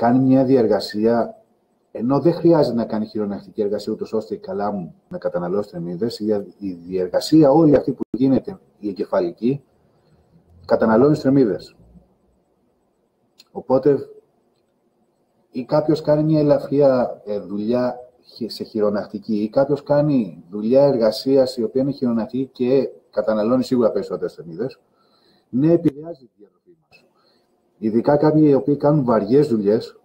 κάνει μια διαργασία, ενώ δεν χρειάζεται να κάνει χειρονακτική εργασία, ούτως ώστε η καλά μου να καταναλώσει θερμίδες, η διαργασία όλη αυτή που γίνεται, η εγκεφαλική, καταναλώνει θερμίδες. Οπότε, ή κάποιος κάνει μια ελαφριά ε, δουλειά σε χειρονακτική, ή κάποιος κάνει δουλειά εργασίας η οποία είναι χειρονακτική και καταναλώνει σίγουρα περισσότερες θερμίδες, ναι, επηρεάζει τη διατροφή μα. Ειδικά κάποιοι οι οποίοι κάνουν βαριές δουλειές,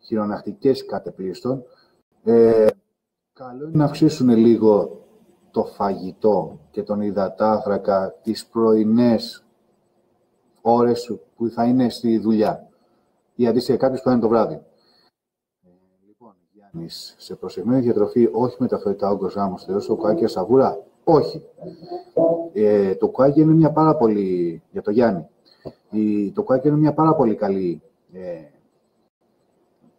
χειρονακτικές κατεπίστων, ε, καλό είναι να αυξήσουν λίγο το φαγητό και τον υδατάθρακα τις πρωινές ώρες που θα είναι στη δουλειά ή αντίστοιχα κάποιο που θα είναι το βράδυ. Ε, λοιπόν, Γιάννης, σε προσεγμένη διατροφή, όχι με τα φετά όγκος γάμο, θεός, κουάκι σαβούρα, όχι. Ε, το κουάκι είναι μια πάρα πολύ, για το Γιάννη, η, το κουάκι είναι μια πάρα πολύ καλή ε,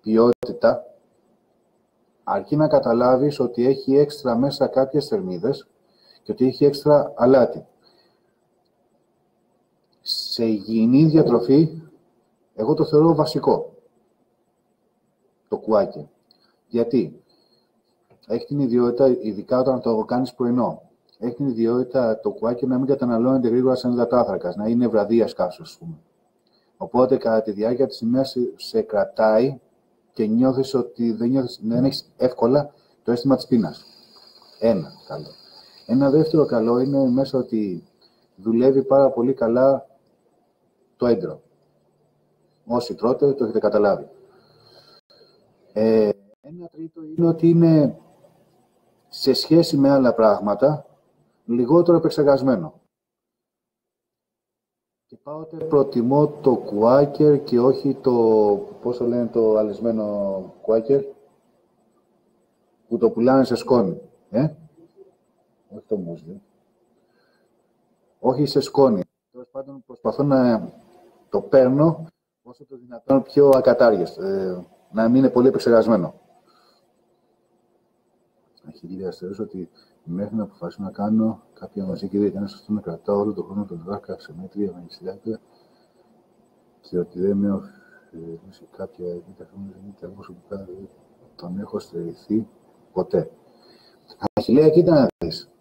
ποιότητα, αρκεί να καταλάβεις ότι έχει έξτρα μέσα κάποιες θερμίδες και ότι έχει έξτρα αλάτι. Σε υγιεινή διατροφή εγώ το θεωρώ βασικό. Το κουάκι. Γιατί; Έχει την ιδιότητα, ειδικά όταν το κάνεις πρωινό, έχεις την ιδιότητα το κουάκι να μην καταναλώνεται γρήγορα σαν υδατάθρακα, να είναι βραδίας κάσο, ας πούμε. Οπότε κατά τη διάρκεια της ημέρας σε κρατάει και νιώθεις ότι δεν, νιώθεις, δεν έχεις εύκολα το αίσθημα της πείνας. Ένα καλό. Ένα δεύτερο καλό είναι μέσα ότι δουλεύει πάρα πολύ καλά το έντρο. Όσοι τρώτε, το έχετε καταλάβει. Ε, ένα τρίτο είναι ότι είναι σε σχέση με άλλα πράγματα λιγότερο επεξεργασμένο. Και πάω προτιμώ το κουάκερ και όχι το, πόσο λένε το αλεσμένο κουάκερ, που το πουλάνε σε σκόνη. Ε; Όχι το μουσλι. Όχι σε σκόνη. Τέλος πάντων προσπαθώ να το παίρνω όσο το δυνατόν πιο ακατάργαστο, ε, να μην είναι πολύ επεξεργασμένο. Έχει δει ότι μέχρι να αποφασίσω να κάνω κάποια μαζική διατήρηση, αυτό να κρατάω όλο τον χρόνο τον δάκα σε μέτρια με νησιλάκια και ότι δεν με ωφελήσει κάποια είτε είτε όσο που τον έχω στερηθεί ποτέ. Αχιλέα, κοίτα να δεις.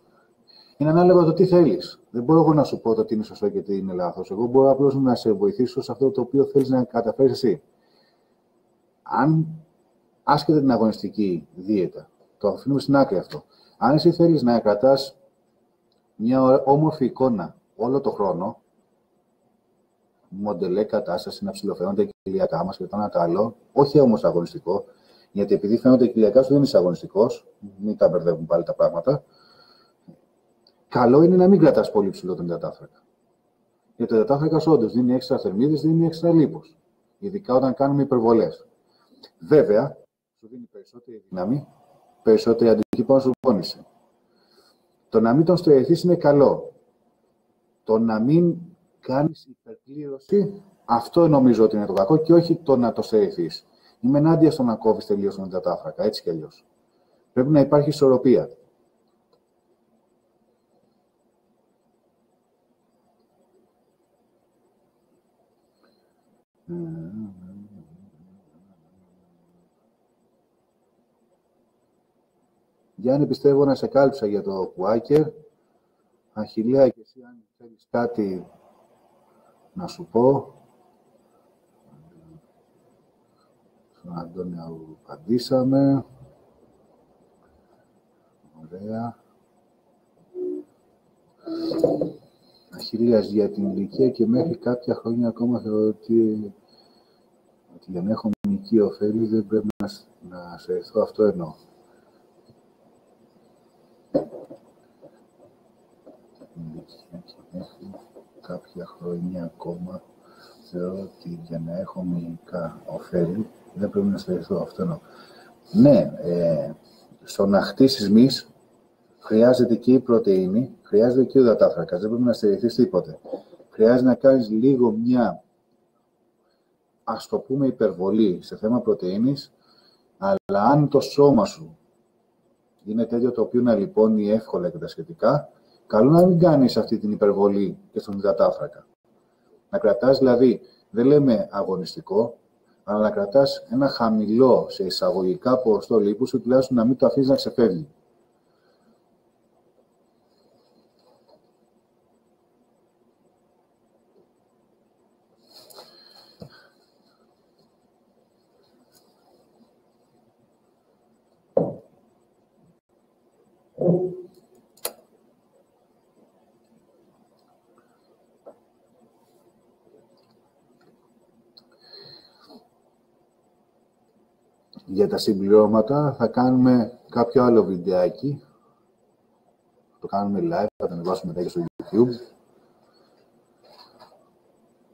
Είναι ανάλογα το τι θέλεις. Δεν μπορώ εγώ να σου πω το τι είναι σωστό και τι είναι λάθος. Εγώ μπορώ απλώς να σε βοηθήσω σε αυτό το οποίο θέλεις να καταφέρεις εσύ. Αν άσχεται την αγωνιστική δίαιτα, το αφήνουμε στην άκρη αυτό. Αν εσύ θέλεις να κρατάς μια όμορφη εικόνα όλο το χρόνο, μοντελέ κατάσταση, να ψηλοφαίνονται κοιλιακά μας και το ένα το άλλο, όχι όμως αγωνιστικό, γιατί επειδή φαίνονται κοιλιακά σου δεν είσαι αγωνιστικός, μην τα μπερδεύουν πάλι τα πράγματα, Καλό είναι να μην κρατάς πολύ ψηλό τον υδατάθρακα. Γιατί ο υδατάθρακα όντως δίνει έξτρα θερμίδες, δίνει έξτρα λίπο. Ειδικά όταν κάνουμε υπερβολές. Βέβαια, σου δίνει περισσότερη δύναμη, περισσότερη αντική προσωπώνηση. Το να μην τον στερηθεί είναι καλό. Το να μην κάνεις υπερκλήρωση, αυτό νομίζω ότι είναι το κακό και όχι το να το στερηθεί. Είμαι ενάντια στο να κόβεις τελείως τον υδατάθρακα, έτσι κι αλλιώς. Πρέπει να υπάρχει ισορροπία. Γιάννη, πιστεύω να σε κάλυψα για το Κουάκερ. Αχιλέα, και εσύ αν θέλεις κάτι να σου πω. Στον Αντώνια απαντήσαμε. Ωραία. Αχιλίας για την ηλικία και μέχρι κάποια χρόνια ακόμα θεωρώ ότι, ότι για να έχω μηνική ωφέλη δεν πρέπει να, να σε αυτό εννοώ. Κάποια χρόνια ακόμα θεωρώ ότι για να έχω μυϊκά ωφέλη δεν πρέπει να στερηθώ αυτό. Ναι, ε, στο να χτίσεις μυς χρειάζεται και η πρωτεΐνη, χρειάζεται και ο δατάθρακας, δεν πρέπει να στερηθείς τίποτε. Χρειάζεται να κάνεις λίγο μια, ας το πούμε, υπερβολή σε θέμα πρωτεΐνης, αλλά αν το σώμα σου είναι τέτοιο το οποίο να λιπώνει εύκολα και τα σχετικά, καλό να μην κάνεις αυτή την υπερβολή και στον υδατάφρακα. Να κρατάς δηλαδή, δεν λέμε αγωνιστικό, αλλά να κρατάς ένα χαμηλό σε εισαγωγικά ποσοστό λίπους, τουλάχιστον να μην το αφήσει να ξεφεύγει. Για τα συμπληρώματα θα κάνουμε κάποιο άλλο βιντεάκι. Το κάνουμε live, θα το ανεβάσουμε μετά και στο YouTube.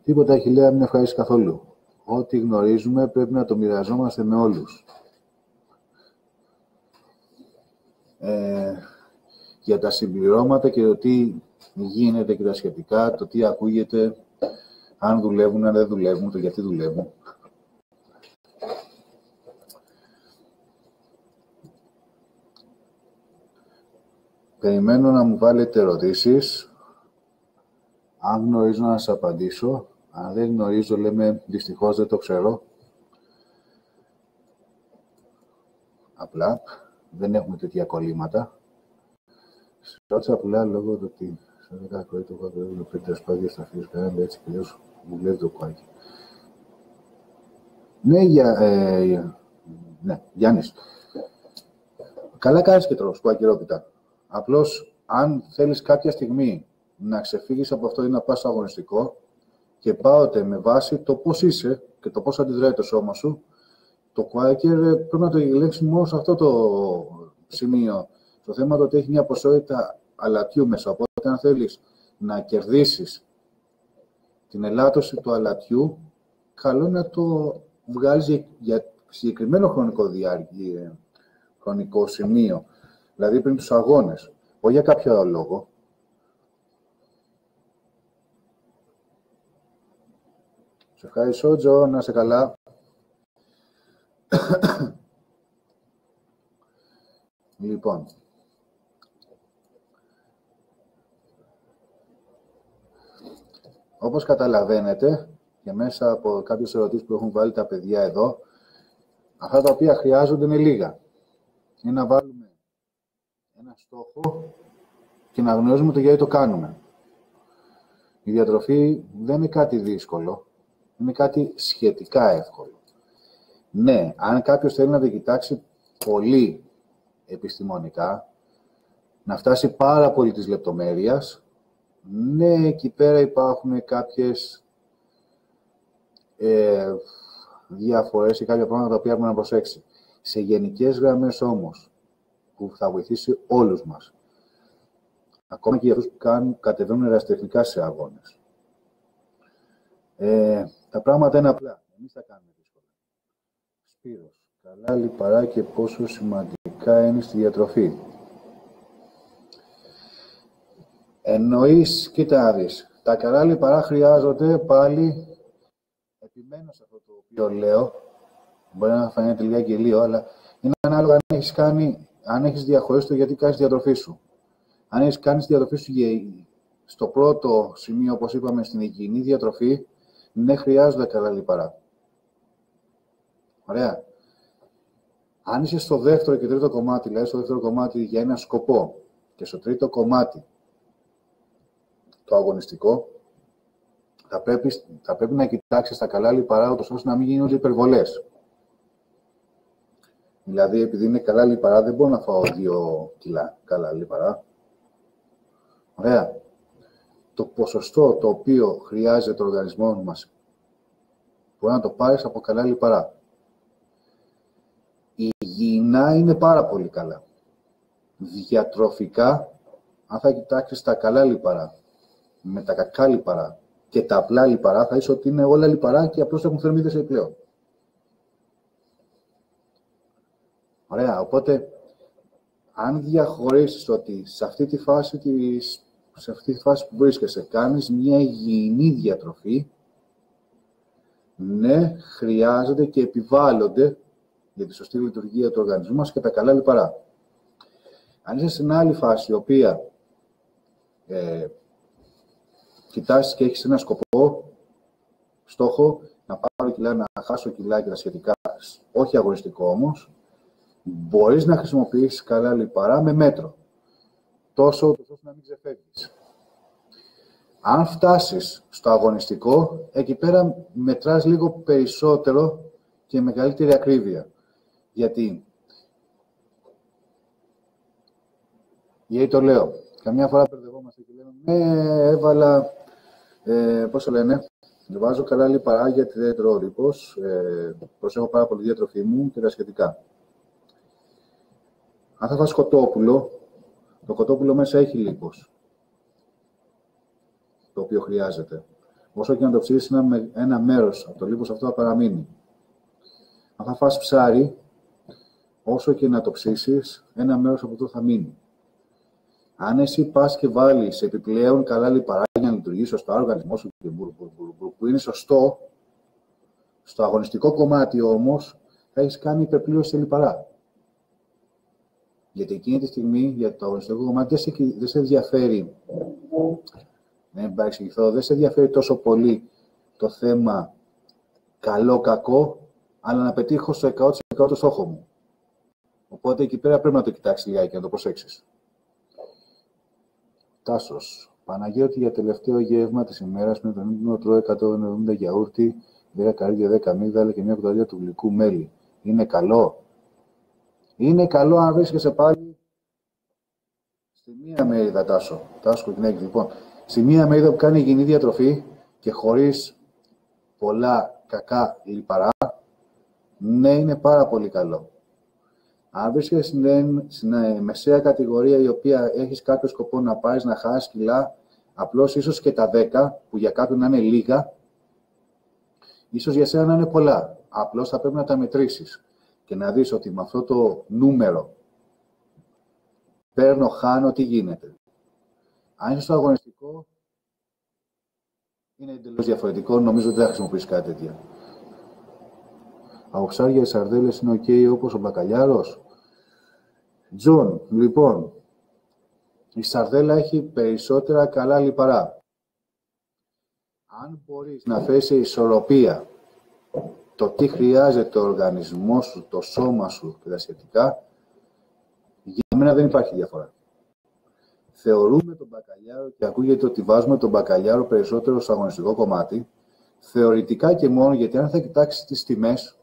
Τίποτα έχει λέει, μην ευχαρίσει καθόλου. Ό,τι γνωρίζουμε πρέπει να το μοιραζόμαστε με όλους. Ε, για τα συμπληρώματα και το τι γίνεται και τα σχετικά, το τι ακούγεται, αν δουλεύουν, αν δεν δουλεύουν, το γιατί δουλεύουν. Περιμένω να μου βάλετε ερωτήσεις. Αν γνωρίζω να σας απαντήσω. Αν δεν γνωρίζω, λέμε δυστυχώς δεν το ξέρω. Απλά δεν έχουμε τέτοια κολλήματα. Ρώτησα απλά λόγω του ότι σε 10 χρόνια το με πέντε ασπάδια στα φύλλα, έτσι και μου λέει το κουάκι. Ναι, για, ε, ναι, Γιάννης. Καλά κάνεις και τρως, κουακυρόπιτα. Απλώς, αν θέλεις κάποια στιγμή να ξεφύγεις από αυτό ή να πας στο αγωνιστικό και πάωτε με βάση το πώς είσαι και το πώς αντιδράει το σώμα σου, το Quaker πρέπει να το ελέγξει μόνο σε αυτό το σημείο. Το θέμα το ότι έχει μια ποσότητα αλατιού μέσα. Οπότε, αν θέλεις να κερδίσεις την ελάττωση του αλατιού, καλό είναι να το βγάλεις για συγκεκριμένο χρονικό διάρκεια, χρονικό σημείο δηλαδή πριν τους αγώνες, όχι για κάποιο άλλο λόγο. Σε ευχαριστώ, Τζο, να είσαι καλά. Λοιπόν. Όπως καταλαβαίνετε, και μέσα από κάποιες ερωτήσεις που έχουν βάλει τα παιδιά εδώ, αυτά τα οποία χρειάζονται είναι λίγα. Είναι να βάλουμε ένα στόχο και να γνωρίζουμε το γιατί το κάνουμε. Η διατροφή δεν είναι κάτι δύσκολο, είναι κάτι σχετικά εύκολο. Ναι, αν κάποιος θέλει να το κοιτάξει πολύ επιστημονικά, να φτάσει πάρα πολύ της λεπτομέρειας, ναι, εκεί πέρα υπάρχουν κάποιες ε, διαφορές ή κάποια πράγματα τα οποία πρέπει να προσέξει. Σε γενικές γραμμές όμως, που θα βοηθήσει όλους μας. Ακόμα και για αυτούς που κάνουν, κατεβαίνουν ερασιτεχνικά σε αγώνες. Ε, τα πράγματα είναι απλά. Εμείς τα κάνουμε δύσκολα. Σπύρος. Καλά λιπαρά και πόσο σημαντικά είναι στη διατροφή. Εννοείς, κοίτα να δεις, τα καλά λιπαρά χρειάζονται πάλι, επιμένω σε αυτό το οποίο λέω, μπορεί να φαίνεται λίγα γελίο, αλλά είναι ανάλογα αν έχεις κάνει αν έχεις διαχωρίσει το γιατί κάνεις διατροφή σου. Αν έχεις κάνει διατροφή σου στο πρώτο σημείο, όπως είπαμε, στην υγιεινή διατροφή, ναι, χρειάζονται καλά λιπαρά. Ωραία. Αν είσαι στο δεύτερο και τρίτο κομμάτι, δηλαδή στο δεύτερο κομμάτι για ένα σκοπό και στο τρίτο κομμάτι το αγωνιστικό, θα πρέπει, θα πρέπει να κοιτάξεις τα καλά λιπαρά, ώστε να μην γίνονται υπερβολές. Δηλαδή, επειδή είναι καλά λιπαρά, δεν μπορώ να φάω δύο κιλά καλά λιπαρά. Ωραία. Το ποσοστό το οποίο χρειάζεται ο οργανισμός μας μπορεί να το πάρεις από καλά λιπαρά. Η υγιεινά είναι πάρα πολύ καλά. Διατροφικά, αν θα κοιτάξεις τα καλά λιπαρά με τα κακά λιπαρά και τα απλά λιπαρά, θα είσαι ότι είναι όλα λιπαρά και απλώς έχουν θερμίδες επιπλέον. Ωραία, οπότε αν διαχωρίσεις ότι σε αυτή τη φάση, της, σε αυτή τη φάση που βρίσκεσαι κάνεις μια υγιεινή διατροφή, ναι, χρειάζονται και επιβάλλονται για τη σωστή λειτουργία του οργανισμού μας και τα καλά λιπαρά. Αν είσαι σε μια άλλη φάση, η οποία ε, κοιτάς και έχεις ένα σκοπό, στόχο, να πάρω κιλά, να χάσω κιλά και τα σχετικά, όχι αγωνιστικό όμως, μπορείς να χρησιμοποιήσεις καλά λιπαρά με μέτρο. Τόσο ώστε να μην ξεφεύγεις. Αν φτάσεις στο αγωνιστικό, εκεί πέρα μετράς λίγο περισσότερο και μεγαλύτερη ακρίβεια. Γιατί, γιατί το λέω, καμιά φορά μπερδευόμαστε και λέμε, ναι, έβαλα, ε, πώς το λένε, βάζω καλά λιπαρά γιατί δεν τρώω ρήπος, ε, προσέχω πάρα πολύ διατροφή μου και τα σχετικά. Αν θα φας κοτόπουλο, το κοτόπουλο μέσα έχει λίπος, το οποίο χρειάζεται. Όσο και να το ψήσεις, ένα, ένα μέρος από το λίπος αυτό θα παραμείνει. Αν θα φας ψάρι, όσο και να το ψήσεις, ένα μέρος από αυτό θα μείνει. Αν εσύ πας και βάλεις επιπλέον καλά λιπαρά για να λειτουργήσει σωστά ο οργανισμό σου και που είναι σωστό, στο αγωνιστικό κομμάτι όμως θα έχεις κάνει υπερπλήρωση σε λιπαρά. Γιατί εκείνη τη στιγμή, για το αγωνιστικό κομμάτι, δεν σε, δεν σε ενδιαφέρει, δεν παρεξηγηθώ, δεν σε ενδιαφέρει τόσο πολύ το θέμα καλό-κακό, αλλά να πετύχω στο 100% το στόχο μου. Οπότε εκεί πέρα πρέπει να το κοιτάξεις λιγάκι και να το προσέξεις. Τάσος. Παναγιώτη για τελευταίο γεύμα της ημέρας με τον ύπνο τρώω 190 γιαούρτι, 10 καρύδια, 10 μίγδαλα και μια κουταλιά του γλυκού μέλι. Είναι καλό; Είναι καλό αν βρίσκεσαι πάλι στη μία μερίδα, Τάσο. Τάσο γυναίκη, λοιπόν. Στη μία μερίδα που κάνει υγιεινή διατροφή και χωρίς πολλά κακά λιπαρά, ναι, είναι πάρα πολύ καλό. Αν βρίσκεσαι στην, στην ε, μεσαία κατηγορία η οποία έχεις κάποιο σκοπό να πάρεις να χάσεις κιλά, απλώς ίσως και τα 10, που για κάποιον να είναι λίγα, ίσως για σένα να είναι πολλά. Απλώς θα πρέπει να τα μετρήσεις και να δεις ότι με αυτό το νούμερο παίρνω, χάνω, τι γίνεται. Αν είσαι στο αγωνιστικό, είναι εντελώς διαφορετικό. Νομίζω ότι δεν θα χρησιμοποιήσει κάτι τέτοιο. Αοξάρια οι σαρδέλες είναι ok όπως ο μπακαλιάρος. Τζον, λοιπόν, η σαρδέλα έχει περισσότερα καλά λιπαρά. Αν μπορείς να φέρεις σε ισορροπία το τι χρειάζεται ο οργανισμός σου, το σώμα σου και τα σχετικά, για μένα δεν υπάρχει διαφορά. Θεωρούμε τον μπακαλιάρο και ακούγεται ότι βάζουμε τον μπακαλιάρο περισσότερο στο αγωνιστικό κομμάτι, θεωρητικά και μόνο γιατί αν θα κοιτάξεις τις τιμές,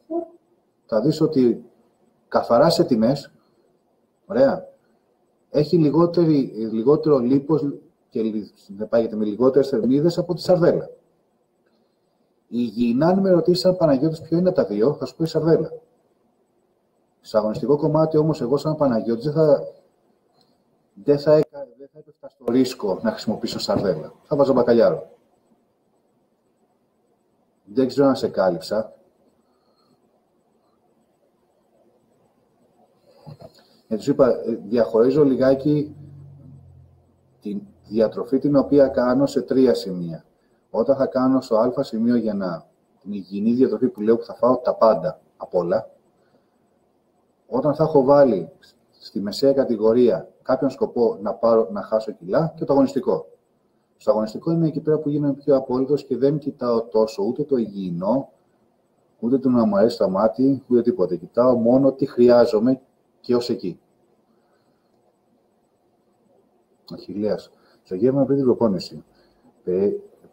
θα δεις ότι καθαρά σε τιμές, ωραία, έχει λιγότερη, λιγότερο λίπος και πάγεται με λιγότερες θερμίδες από τη σαρδέλα. Η υγιεινά, αν με ρωτήσει αν Παναγιώτης ποιο είναι από τα δύο, θα σου πω η σαρδέλα. Σε αγωνιστικό κομμάτι όμως εγώ σαν Παναγιώτης δεν θα, δεν θα, δεν θα έπεφτα στο ρίσκο να χρησιμοποιήσω σαρδέλα. Θα βάζω μπακαλιάρο. Δεν ξέρω αν σε κάλυψα. Γιατί σου είπα, ε, διαχωρίζω λιγάκι τη διατροφή την οποία κάνω σε τρία σημεία. Όταν θα κάνω στο α σημείο για να την υγιεινή διατροφή που λέω που θα φάω τα πάντα απ' όλα, όταν θα έχω βάλει στη μεσαία κατηγορία κάποιον σκοπό να, πάρω, να χάσω κιλά και το αγωνιστικό. Στο αγωνιστικό είναι εκεί πέρα που γίνομαι πιο απόλυτος και δεν κοιτάω τόσο ούτε το υγιεινό, ούτε το να μου αρέσει το μάτι, ούτε τίποτα. Κοιτάω μόνο τι χρειάζομαι και ως εκεί. Αχιλέας. Στο γεύμα πριν την προπόνηση.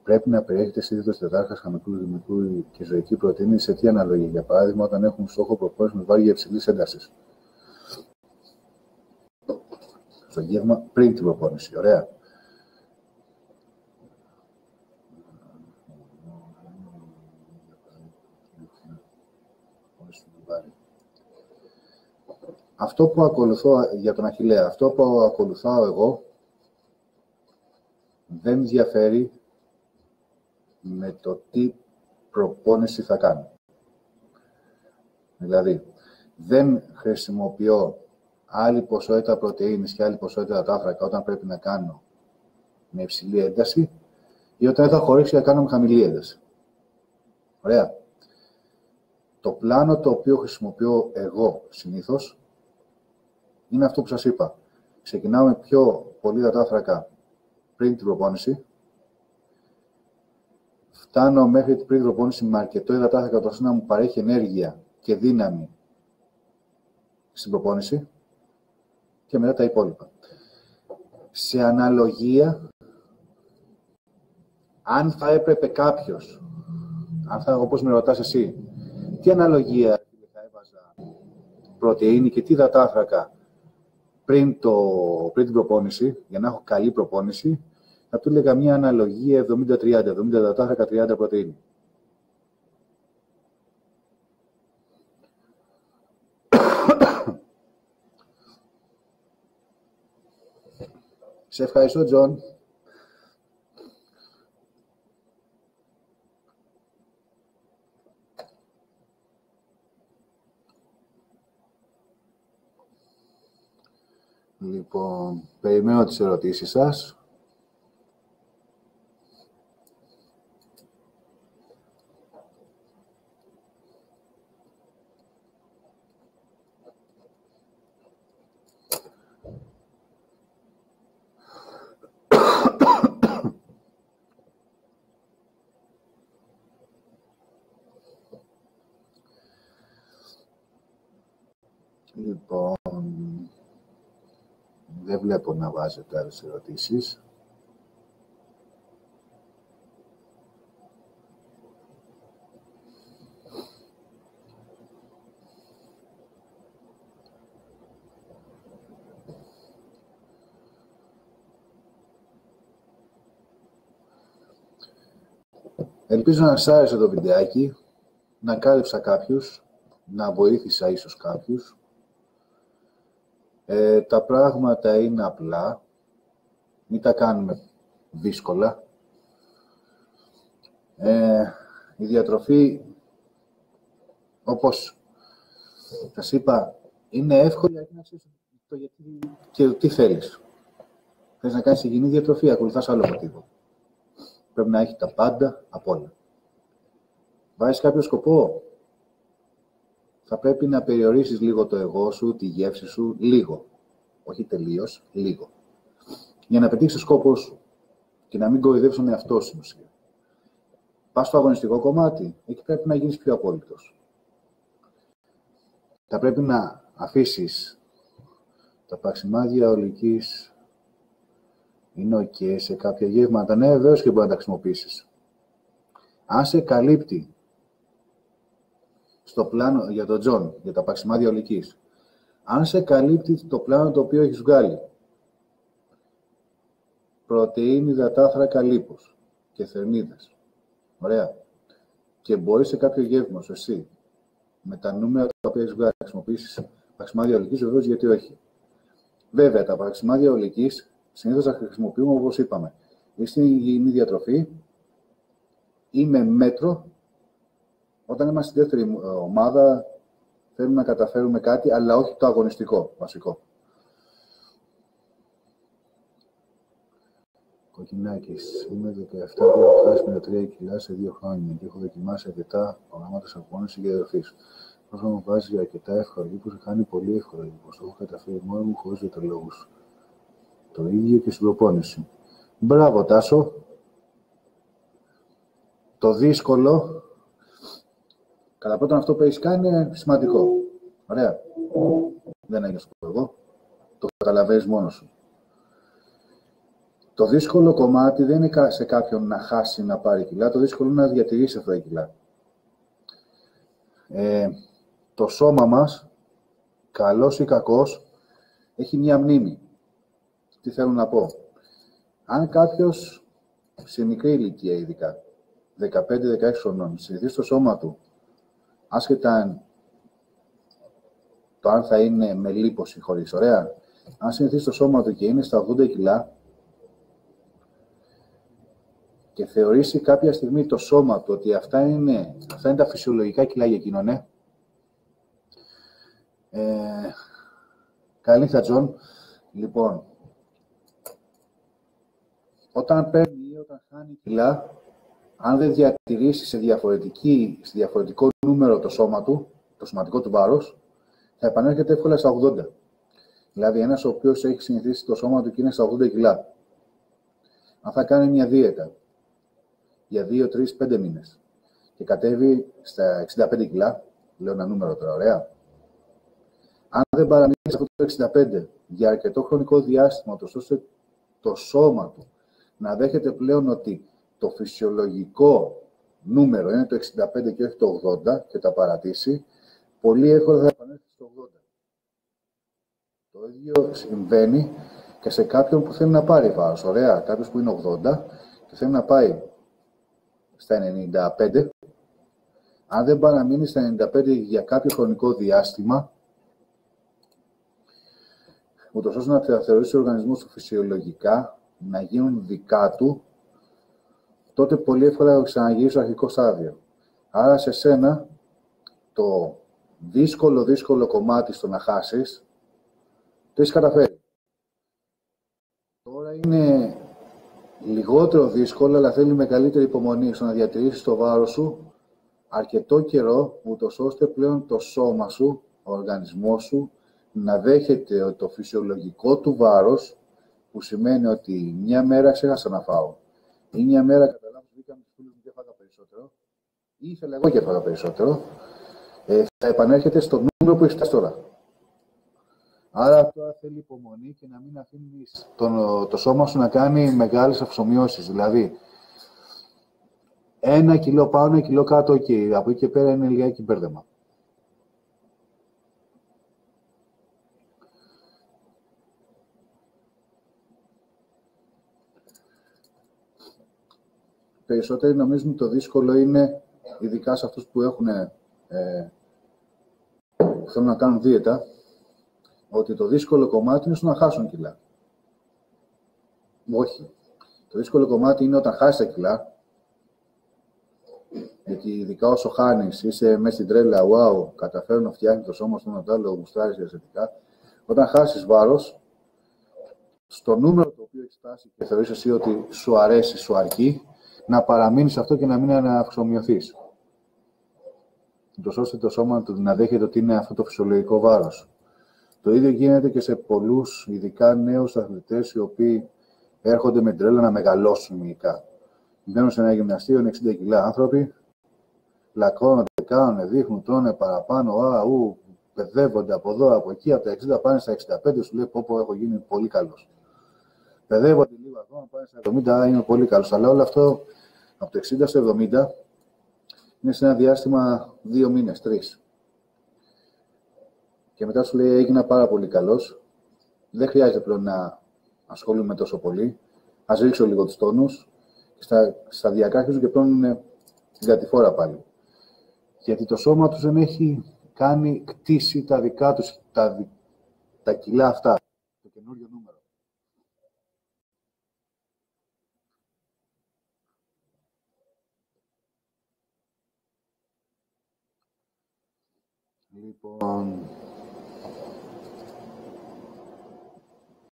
Πρέπει να περιέχεται συνήθω τετάρχα χαμηλού δημικού και ζωική πρωτενη σε τι αναλογία. Για παράδειγμα, όταν έχουν στόχο προπόνηση με βάρη υψηλής έντασης; Στο γεύμα πριν την προπόνηση. Ωραία. Αυτό που ακολουθώ για τον Αχιλέα, αυτό που ακολουθάω εγώ, δεν διαφέρει με το τι προπόνηση θα κάνω. Δηλαδή, δεν χρησιμοποιώ άλλη ποσότητα πρωτεΐνης και άλλη ποσότητα τάφρακα όταν πρέπει να κάνω με υψηλή ένταση ή όταν θα χωρίσω να κάνω με χαμηλή ένταση. Ωραία. Το πλάνο το οποίο χρησιμοποιώ εγώ συνήθως είναι αυτό που σας είπα. Ξεκινάω με πιο πολύ υδατάθρακα πριν την προπόνηση. φτάνω μέχρι την πριν προπόνηση με αρκετό υδατάθρακα ώστε να μου παρέχει ενέργεια και δύναμη στην προπόνηση και μετά τα υπόλοιπα. Σε αναλογία, αν θα έπρεπε κάποιος, αν θα, όπως με ρωτάς εσύ, τι αναλογία θα έβαζα πρωτεΐνη και τι υδατάθρακα πριν, το, πριν την προπόνηση, για να έχω καλή προπόνηση, θα του έλεγα μια αναλογία 70-30, 70 υδατάνθρακα, 30 πρωτεΐνη. Σε ευχαριστώ, Τζον. Λοιπόν, περιμένω τις ερωτήσεις σας. Βλέπω να βάζετε άλλες ερωτήσεις. Ελπίζω να σας άρεσε το βιντεάκι, να κάλυψα κάποιους, να βοήθησα ίσως κάποιους. Ε, τα πράγματα είναι απλά. Μην τα κάνουμε δύσκολα. Ε, η διατροφή, όπως σας είπα, είναι εύκολη να ξέρεις το γιατί και τι θέλεις. Θες να κάνεις υγιεινή διατροφή, ακολουθάς άλλο μοτίβο. Πρέπει να έχει τα πάντα από όλα. Βάζεις κάποιο σκοπό, θα πρέπει να περιορίσεις λίγο το εγώ σου, τη γεύση σου, λίγο. Όχι τελείως, λίγο. Για να πετύχεις το σκόπο σου και να μην κοροϊδεύεις τον εαυτό σου, ουσία. Πας στο αγωνιστικό κομμάτι, εκεί πρέπει να γίνεις πιο απόλυτος. Θα πρέπει να αφήσεις τα παξιμάδια ολικής είναι ok σε κάποια γεύματα. Ναι, βεβαίως και μπορεί να τα χρησιμοποιήσεις. Αν σε καλύπτει στο πλάνο για τον Τζον, για τα παξιμάδια ολικής, αν σε καλύπτει το πλάνο το οποίο έχεις βγάλει, πρωτεΐνη, υδατάνθρακα, λίπος και θερμίδες. Ωραία. Και μπορείς σε κάποιο γεύμα σου εσύ, με τα νούμερα τα οποία έχεις βγάλει, να χρησιμοποιήσεις παξιμάδια ολικής, βεβαίως γιατί όχι. Βέβαια, τα παξιμάδια ολικής συνήθως θα χρησιμοποιούμε όπως είπαμε, ή στην υγιεινή διατροφή ή με μέτρο όταν είμαστε στη δεύτερη ε, ομάδα, θέλουμε να καταφέρουμε κάτι, αλλά όχι το αγωνιστικό, βασικό. Κοκκινάκης. Είμαι 17 δύο με 3 κιλά σε δύο χρόνια και έχω δοκιμάσει αρκετά προγράμματα απόνηση και διατροφή. Πρόσφατα μου βάζει για αρκετά εύκολα που κάνει πολύ εύκολα λοιπόν. Το έχω καταφέρει μόνο μου χωρίς διατρολόγου. Το ίδιο και στην προπόνηση. Μπράβο, Τάσο. Το δύσκολο Κατά πρώτον, αυτό που έχεις κάνει είναι σημαντικό. Ωραία. Δεν έχει να εγώ. Το καταλαβαίνεις μόνος σου. Το δύσκολο κομμάτι δεν είναι σε κάποιον να χάσει να πάρει κιλά. Το δύσκολο είναι να διατηρήσει αυτά τα κιλά. Ε, το σώμα μας, καλός ή κακός, έχει μία μνήμη. Τι θέλω να πω; Αν κάποιος σε μικρή ηλικία ειδικά, 15-16 χρονών, συνηθίσει το σώμα του άσχετα αν το αν θα είναι με λίπος ή χωρίς, ωραία. Αν συνηθίσει το σώμα του και είναι στα 80 κιλά και θεωρήσει κάποια στιγμή το σώμα του ότι αυτά είναι, αυτά είναι τα φυσιολογικά κιλά για εκείνον, ναι. Ε, καλή θα Τζον. Λοιπόν, όταν παίρνει ή όταν χάνει κιλά, αν δεν διατηρήσει σε, διαφορετική, σε διαφορετικό νούμερο το σώμα του, το σωματικό του βάρος, θα επανέρχεται εύκολα στα 80. Δηλαδή, ένας ο οποίος έχει συνηθίσει το σώμα του και είναι στα 80 κιλά, αν θα κάνει μια δίαιτα για 2, 3, 5 μήνες και κατέβει στα 65 κιλά, λέω ένα νούμερο τώρα, ωραία. Αν δεν παραμείνει σε αυτό το 65 για αρκετό χρονικό διάστημα, ώστε το σώμα του να δέχεται πλέον ότι το φυσιολογικό νούμερο είναι το 65 και όχι το 80 και τα παρατήσει, πολύ εύκολα θα επανέλθει στο 80. Το ίδιο συμβαίνει και σε κάποιον που θέλει να πάρει βάρος. Ωραία, κάποιος που είναι 80 και θέλει να πάει στα 95, αν δεν παραμείνει στα 95 για κάποιο χρονικό διάστημα, ούτως ώστε να θεωρήσει ο οργανισμός του φυσιολογικά, να γίνουν δικά του, τότε πολύ εύκολα θα ξαναγυρίσει στο αρχικό στάδιο. Άρα σε σένα το δύσκολο, δύσκολο κομμάτι στο να χάσεις, το έχεις καταφέρει. Τώρα είναι λιγότερο δύσκολο, αλλά θέλει μεγαλύτερη υπομονή στο να διατηρήσεις το βάρος σου αρκετό καιρό, ούτως ώστε πλέον το σώμα σου, ο οργανισμός σου, να δέχεται το φυσιολογικό του βάρος, που σημαίνει ότι μια μέρα ξέχασα να φάω, ή μια μέρα κατά λάθος βγήκα με τους φίλους μου και έφαγα περισσότερο, ή ήθελα εγώ και έφαγα περισσότερο, ε, θα επανέρχεται στο νούμερο που έχεις τώρα. Άρα αυτό θέλει υπομονή και να μην αφήνεις το, το σώμα σου να κάνει μεγάλες αυξομοιώσεις. Δηλαδή, ένα κιλό πάνω, ένα κιλό κάτω, και από εκεί και πέρα είναι λιγάκι μπέρδεμα. Περισσότεροι νομίζουν το δύσκολο είναι, ειδικά σε αυτούς που έχουν, ε, που θέλουν να κάνουν δίαιτα, ότι το δύσκολο κομμάτι είναι στο να χάσουν κιλά. Όχι. Το δύσκολο κομμάτι είναι όταν χάσεις τα κιλά, γιατί ειδικά όσο χάνεις, είσαι μέσα στην τρέλα, wow, καταφέρω να φτιάχνει το σώμα στον άλλο, γουστάρει διαστατικά. Όταν χάσεις βάρος, στο νούμερο το οποίο έχεις φτάσει και θεωρείς εσύ ότι σου αρέσει, σου αρκεί, να παραμείνεις αυτό και να μην αυξομοιωθεί. Ούτω ώστε το σώμα του να δέχεται ότι είναι αυτό το φυσιολογικό βάρος. Το ίδιο γίνεται και σε πολλούς, ειδικά νέους αθλητές, οι οποίοι έρχονται με τρέλα να μεγαλώσουν ειδικά. Μπαίνουν σε ένα γυμναστήριο, είναι 60 κιλά άνθρωποι, λακώνονται, κάνουν, δείχνουν, τρώνε παραπάνω, α, ου, παιδεύονται από εδώ, από εκεί, από τα 60 πάνε στα 65, σου λέει πω, πω έχω γίνει πολύ καλός. Παιδεύονται λίγο ακόμα, πάνε στα 70, είμαι πολύ καλός. Αλλά όλο αυτό από το 60 στο 70 είναι σε ένα διάστημα δύο μήνες, τρεις. Και μετά σου λέει έγινα πάρα πολύ καλός. Δεν χρειάζεται πλέον να ασχολούμαι τόσο πολύ. Α ρίξω λίγο τους τόνους. Στα, σταδιακά αρχίζουν και παίρνουν την κατηφόρα πάλι γιατί το σώμα τους δεν έχει κάνει κτίσει τα δικά τους, τα, τα κιλά αυτά, το καινούριο νούμερο. Λοιπόν,